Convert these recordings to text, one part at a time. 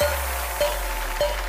どっどっ!」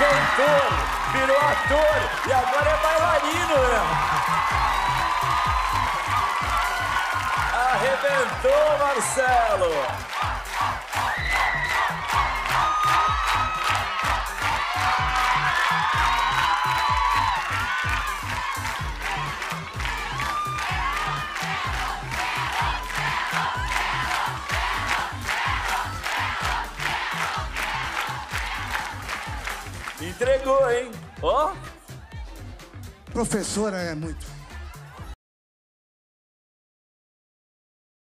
cantor, virou ator e agora é bailarino, né? Arrebentou, Marcelo! Entregou, hein? Ó. Oh. Professora é muito.